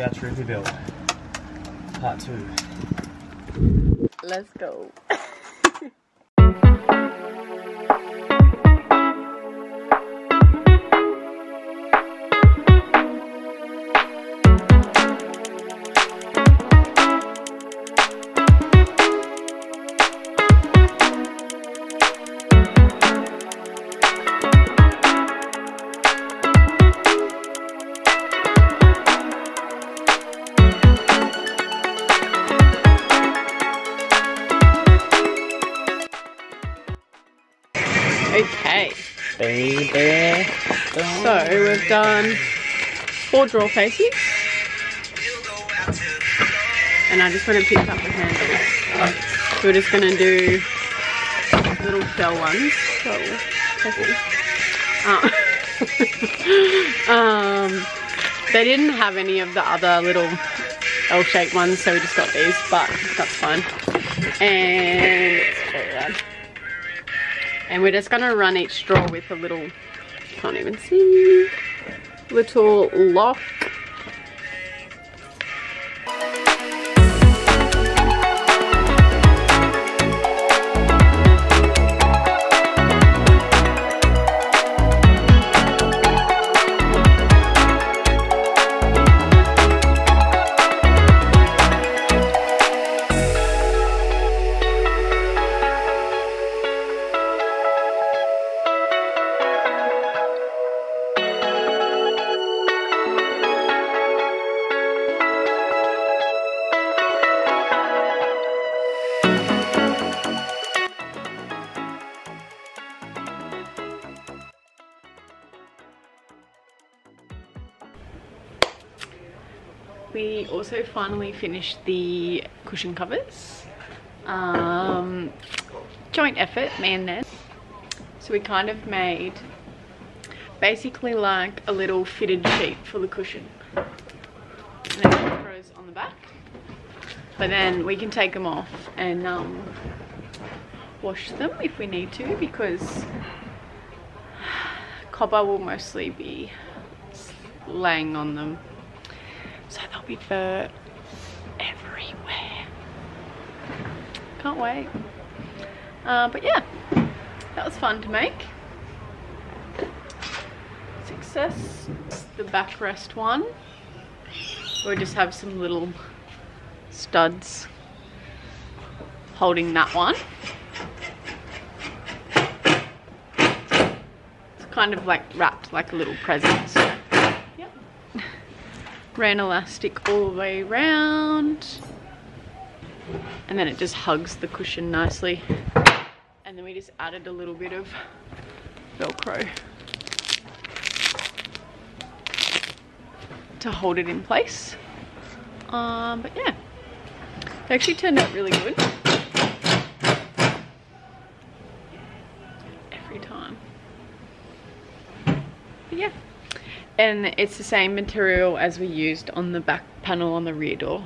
Our troopy build. Part two. Let's go. so we've done four draw faces. And I just want to pick up the handles. So we're just going to do little shell ones. So. Uh, um, they didn't have any of the other little L-shaped ones, so we just got these, but that's fine. And. And we're just gonna run each straw with a little, can't even see, little lock. We also finally finished the cushion covers. Um, joint effort, me and Ned. So we kind of made basically like a little fitted sheet for the cushion. And then velcros on the back. But then we can take them off and um, wash them if we need to because copper will mostly be laying on them there'll fur everywhere. Can't wait. Uh, but yeah, that was fun to make. Success. The backrest one. We'll just have some little studs holding that one. It's kind of like wrapped like a little present. Ran elastic all the way around and then it just hugs the cushion nicely. And then we just added a little bit of velcro to hold it in place. Um, but yeah it actually turned out really good. Every time. But yeah and it's the same material as we used on the back panel on the rear door.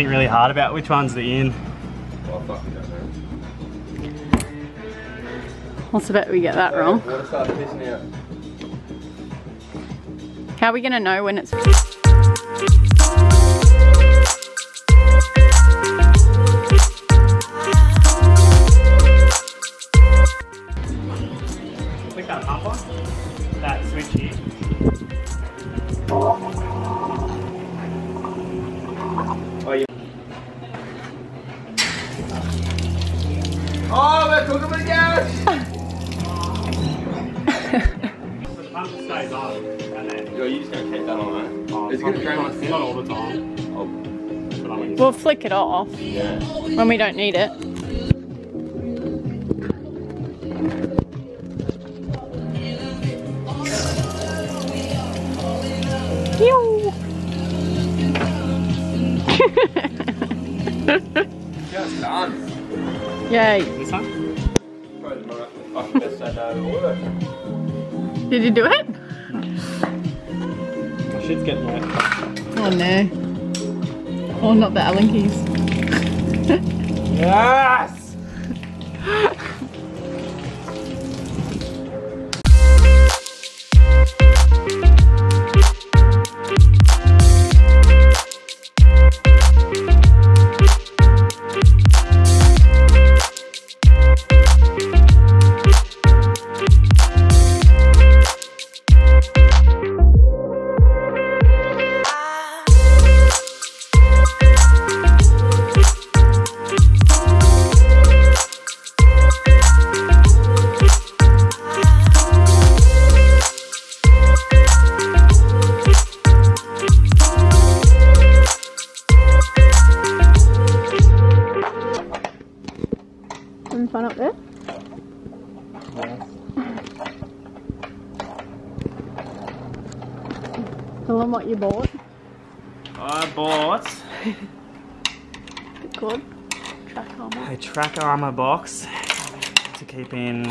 Think really hard about which one's the in. Oh, fuck, we don't know. What's the bet we get that wrong? Water started pissing out. How are we gonna know when it's Click that pump on. That switch here. Flick it off yeah. when we don't need it. Just done. Yay. this one? Probably the fucking best day of work. Did you do it? My shit's getting wet. Oh no. Oh, not the Allen keys. Yes! Having fun up there? Tell them what you bought. I bought called track armor. a track armor box to keep in,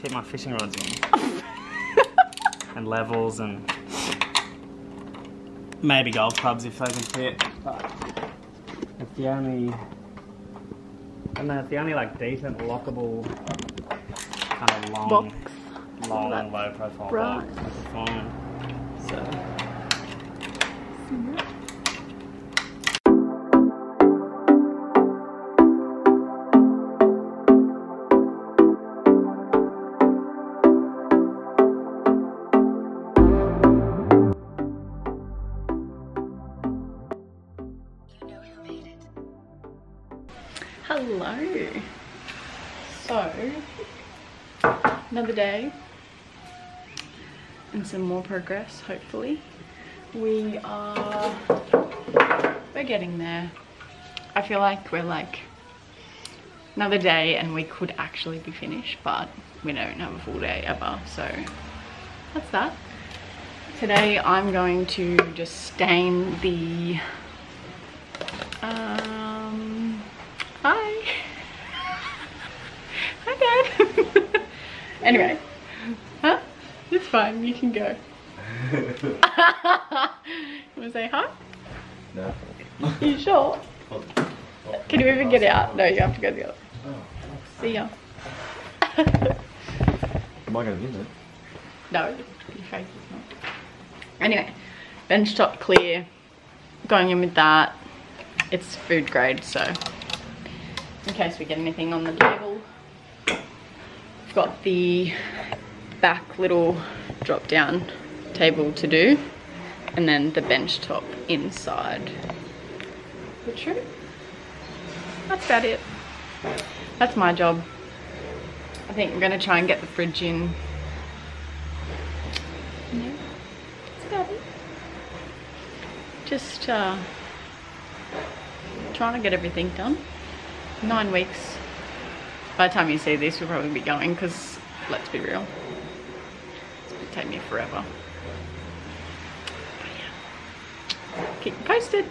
keep my fishing rods in. and levels and maybe golf clubs if they can fit. But it's the only, Don't it's the only like decent lockable kind of long, Box. long, That's low profile box. So. Another day and some more progress, hopefully. We are, we're getting there. I feel like we're like another day and we could actually be finished, but we don't have a full day ever, so that's that. Today I'm going to just stain the, um, hi. Hi Dad. Anyway, huh? It's fine, you can go. you wanna say hi? No. You sure? Can you even get out? No, you have to go the other. way. See ya. Am I gonna win it? No, your face is not. Anyway, bench top clear. Going in with that. It's food grade, so in case we get anything on the table. Got the back little drop down table to do and then the bench top inside. True? That's about it. That's my job. I think I'm gonna try and get the fridge in yeah, that's about it. Just uh, trying to get everything done. Nine weeks. By the time you see this, we'll probably be going because, let's be real, it's to take me forever. But yeah. Keep you posted.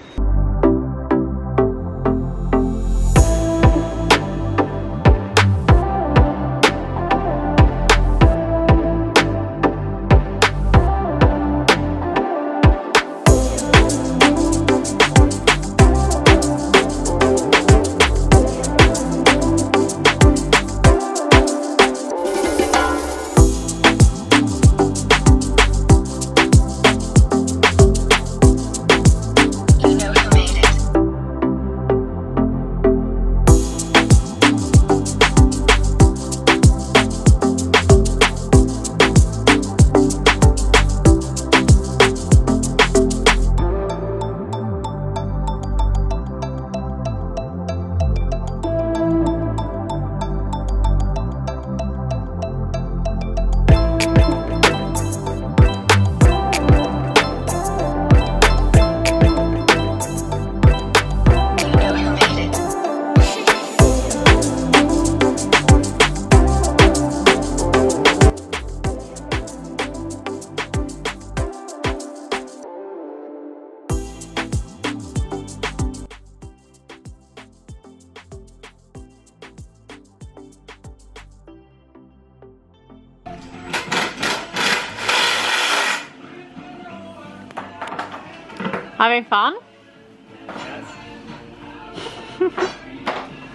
Having fun?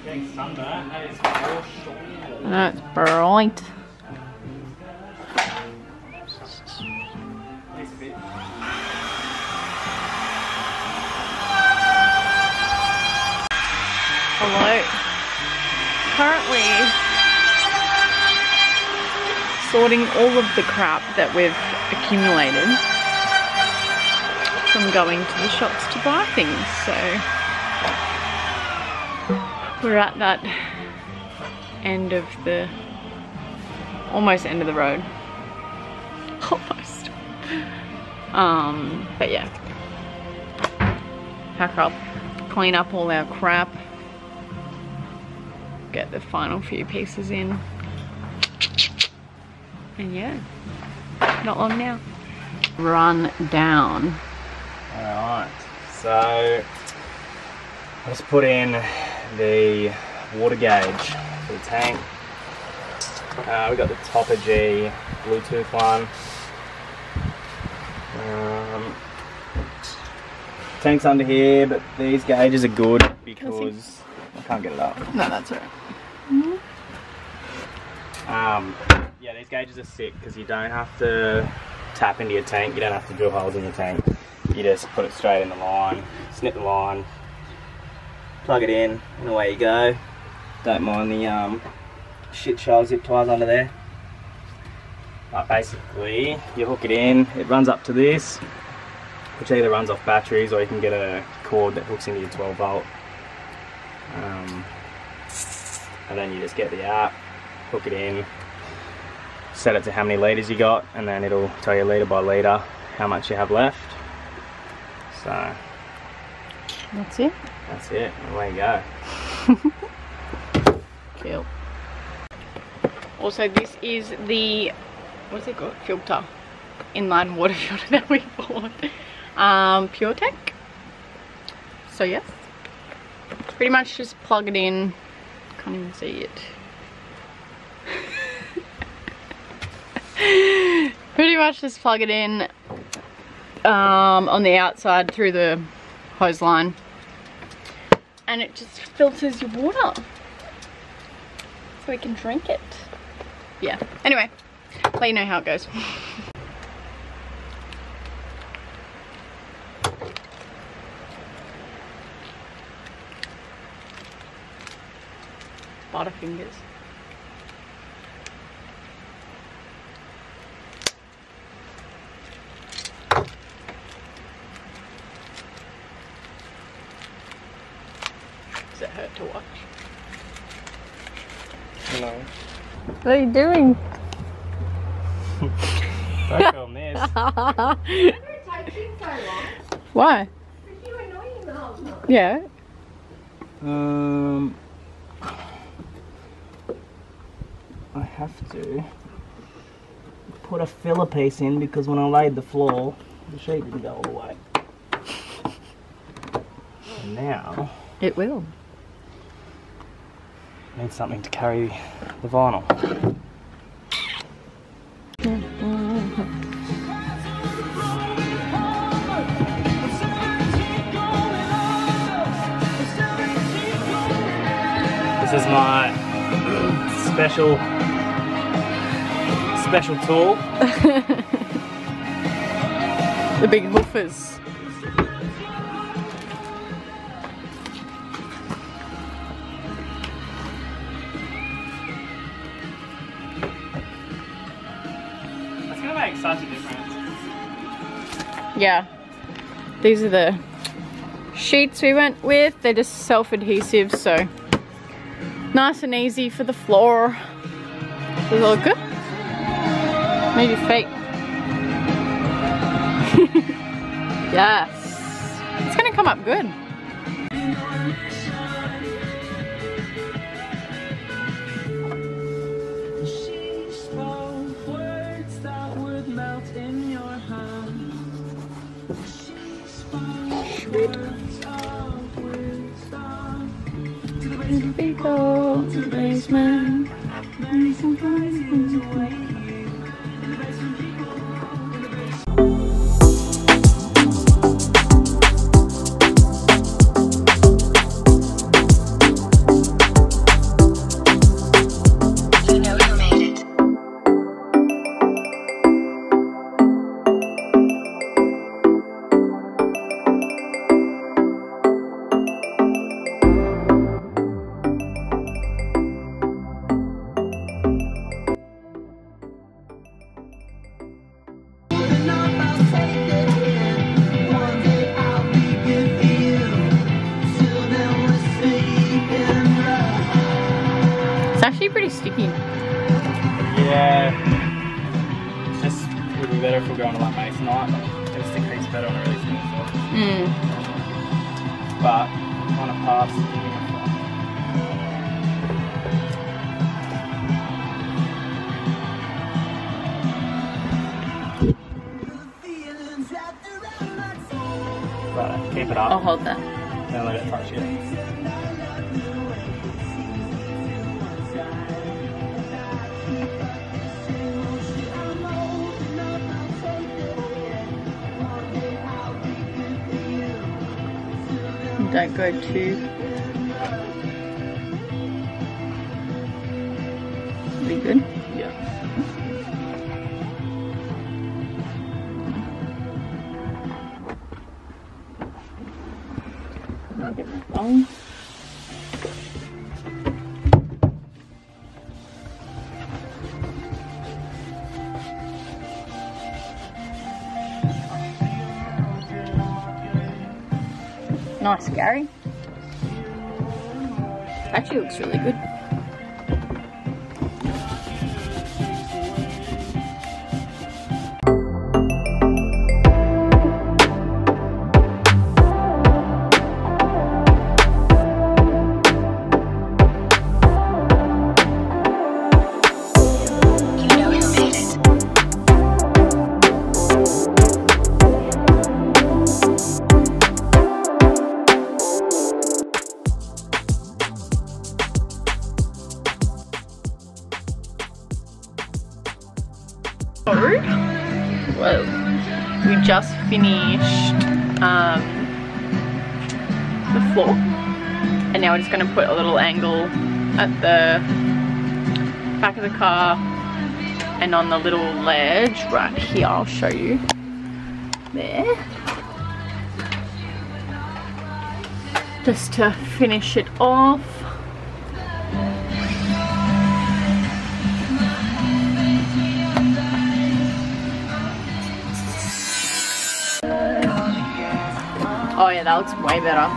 Getting that is for sure. That's bright. Hello. Currently sorting all of the crap that we've accumulated from going to the shops to buy things. So we're at that end of the almost end of the road. Almost. Um, but yeah. Pack up, clean up all our crap get the final few pieces in. And yeah, not long now. Run down. Alright, so I just put in the water gauge for the tank. Uh, we got the Topargee Bluetooth one. Um, tank's under here, but these gauges are good because I can't get it up. No, that's alright. Um, yeah, these gauges are sick because you don't have to tap into your tank. You don't have to drill holes in your tank. You just put it straight in the line, snip the line, plug it in, and away you go. Don't mind the um, shit show zip ties under there. But basically, you hook it in, it runs up to this, which either runs off batteries or you can get a cord that hooks into your 12 volt. Um, and then you just get the app, hook it in, set it to how many litres you got, and then it'll tell you litre by litre how much you have left. So That's it. that's it, away you go. Cool. Also, this is the, what's it called? Filter. Inline water filter that we bought. Um, Puretec. So yes. Pretty much just plug it in. Can't even see it. Pretty much just plug it in um, on the outside through the hose line. And it just filters your water so we can drink it. Yeah. Anyway, let you know how it goes. Butterfingers. Does it hurt to watch? No. What are you doing? Don't film this. Why? Yeah. Um, I have to put a filler piece in because when I laid the floor, the sheet didn't go all the way. And now, It will. I need something to carry the vinyl. This is my special special tool. The big hoofers. Yeah. These are the sheets we went with. They're just self-adhesive, so nice and easy for the floor. Does it look good? Your feet. yes. It's gonna come up good. Places Don't go too. Looks really at the back of the car and on the little ledge right here I'll show you there just to finish it off Oh yeah, that looks way better.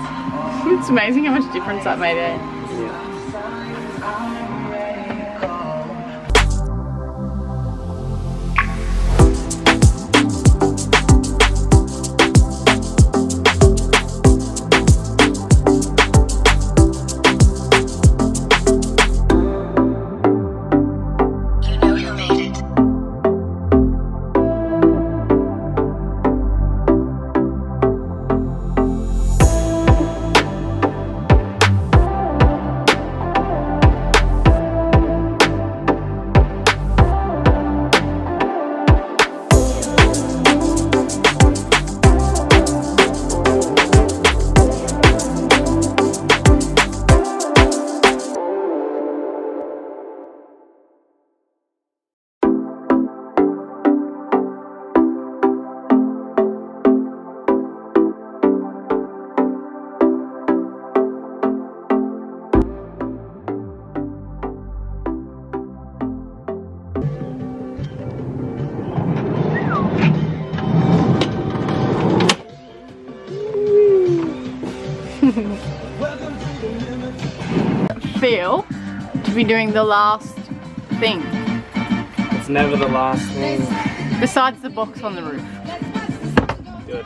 it's amazing how much difference that made it. Feel to be doing the last thing It's never the last thing. besides the box on the roof. Good.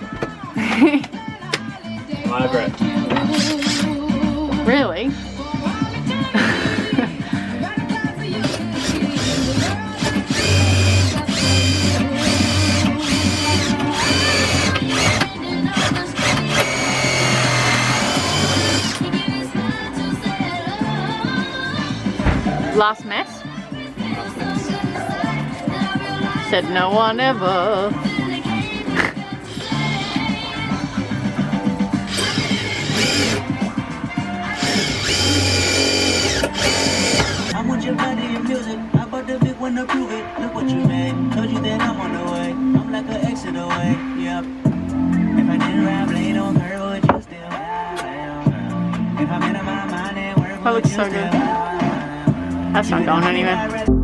Over. Really? Last mess? Said no one ever. I want your body and music. I bought the big one to prove it. Look what you made. Told you that I'm on the way. I'm like an exit away. Yep. If I didn't on her, would you still? If I'm in my mind and work, would you so still good. That's not going anywhere.